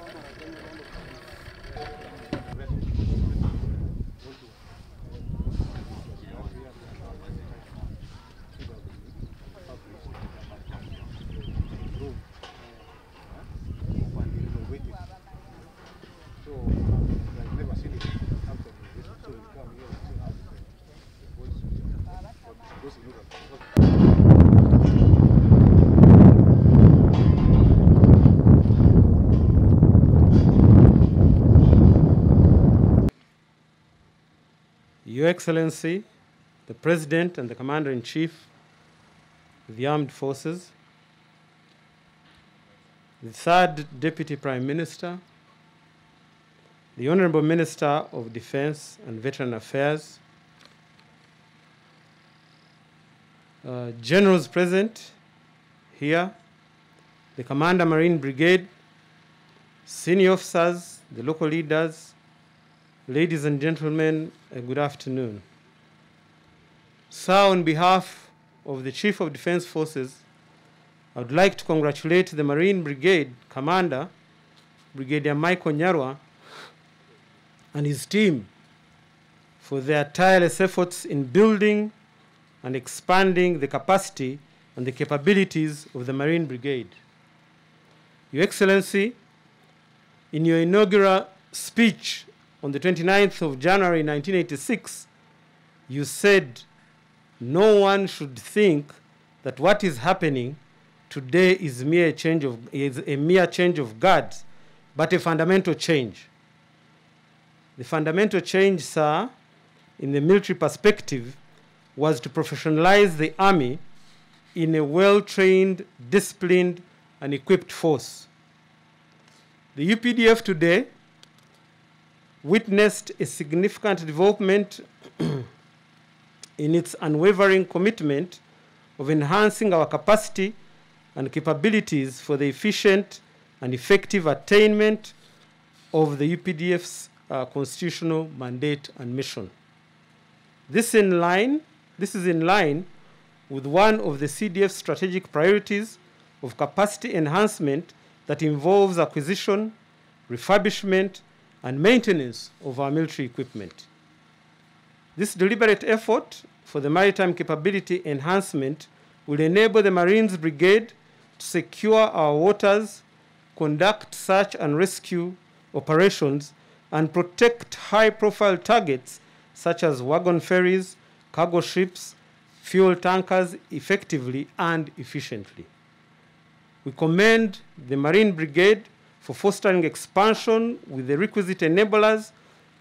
Your Excellency, the President and the Commander in Chief of the Armed Forces, the Third Deputy Prime Minister, the Honorable Minister of Defense and Veteran Affairs, uh, generals present here, the Commander Marine Brigade, senior officers, the local leaders, ladies and gentlemen, good afternoon. Sir, on behalf of the Chief of Defense Forces, I would like to congratulate the Marine Brigade Commander, Brigadier Michael Nyarwa, and his team for their tireless efforts in building and expanding the capacity and the capabilities of the Marine Brigade. Your Excellency, in your inaugural speech on the 29th of January 1986, you said no one should think that what is happening today is mere change of is a mere change of guards, but a fundamental change. The fundamental change, sir, in the military perspective, was to professionalize the army in a well-trained, disciplined, and equipped force. The UPDF today witnessed a significant development in its unwavering commitment of enhancing our capacity and capabilities for the efficient and effective attainment of the UPDF's uh, constitutional mandate and mission. This, in line, this is in line with one of the CDF's strategic priorities of capacity enhancement that involves acquisition, refurbishment, and maintenance of our military equipment. This deliberate effort for the maritime capability enhancement will enable the Marines Brigade to secure our waters, conduct search and rescue operations, and protect high profile targets such as wagon ferries, cargo ships, fuel tankers effectively and efficiently. We commend the Marine Brigade for fostering expansion with the requisite enablers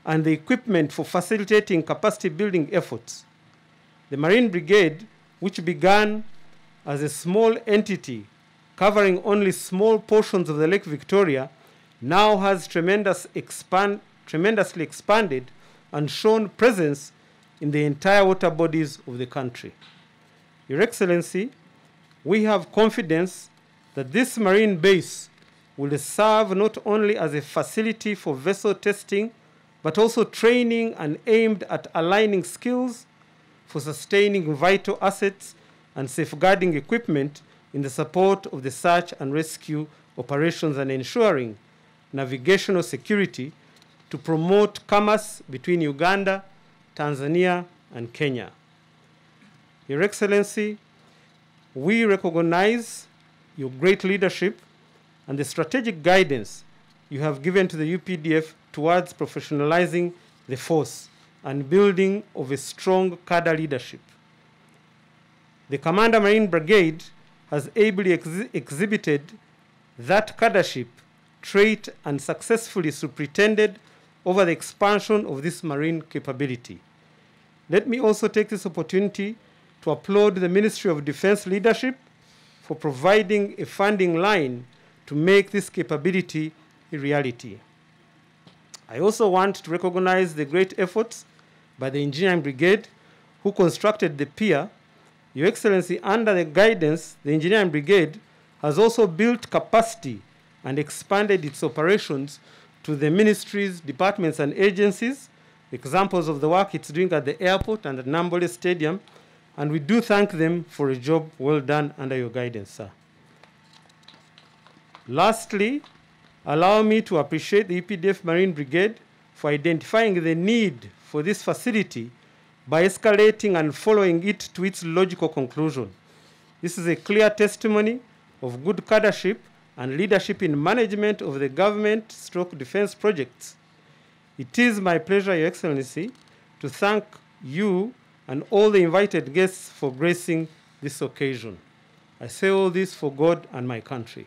and the equipment for facilitating capacity building efforts. The Marine Brigade, which began as a small entity covering only small portions of the Lake Victoria, now has tremendous expand, tremendously expanded and shown presence in the entire water bodies of the country. Your Excellency, we have confidence that this marine base will serve not only as a facility for vessel testing, but also training and aimed at aligning skills for sustaining vital assets and safeguarding equipment in the support of the search and rescue operations and ensuring navigational security to promote commerce between Uganda, Tanzania, and Kenya. Your Excellency, we recognize your great leadership and the strategic guidance you have given to the UPDF towards professionalizing the force and building of a strong cadre leadership. The Commander Marine Brigade has ably ex exhibited that cadreship trait and successfully superintended over the expansion of this marine capability. Let me also take this opportunity to applaud the Ministry of Defense leadership for providing a funding line to make this capability a reality. I also want to recognize the great efforts by the Engineering Brigade who constructed the pier. Your Excellency, under the guidance, the Engineering Brigade has also built capacity and expanded its operations to the ministries, departments, and agencies. Examples of the work it's doing at the airport and at Namboole Stadium. And we do thank them for a job well done under your guidance, sir. Lastly, Allow me to appreciate the UPDF Marine Brigade for identifying the need for this facility by escalating and following it to its logical conclusion. This is a clear testimony of good cadreship and leadership in management of the government stroke defense projects. It is my pleasure, Your Excellency, to thank you and all the invited guests for gracing this occasion. I say all this for God and my country.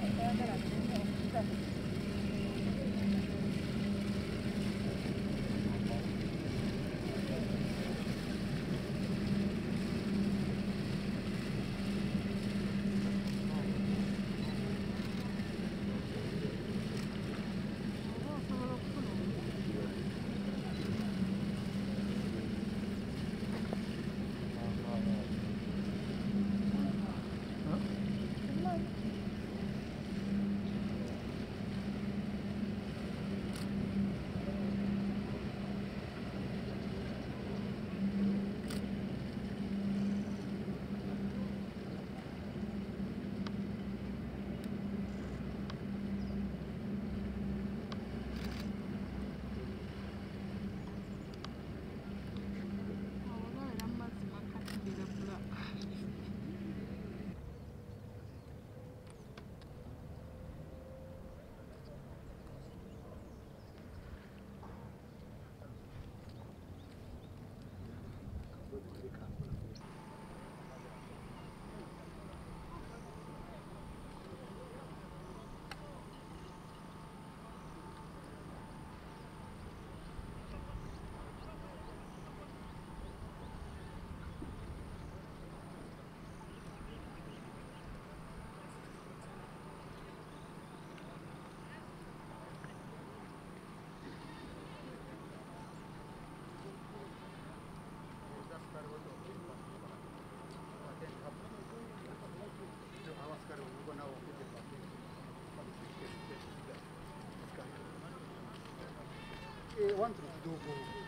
Thank you. antro do, do,